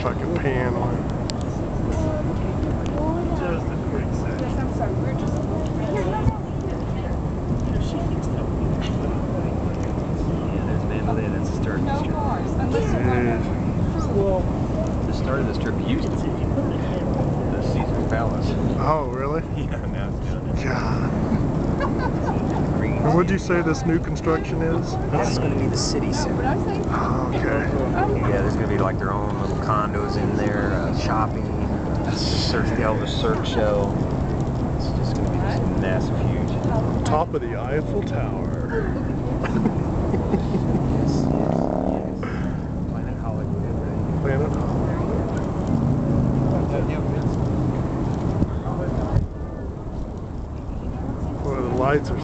if I can pan on it. Just a quick second. Yes, I'm sorry. We're just. Yeah, there's Mandalay. That's the start of this trip. cars. Unless you Jeez. Well, The start of this trip used to be the Caesar Palace. Oh, really? Yeah, now it's done. God. Green. And what'd you say this new construction is? This is going to be the city center. I say. Oh, okay. Yeah, there's going to be like their own little condos in there, uh, shopping, search the Elvis Cirque show. It's just going to be this massive, huge. Top of the Eiffel Tower. Yes, yes, yes. Planet Hollywood, right? Planet Hollywood. Boy, the lights are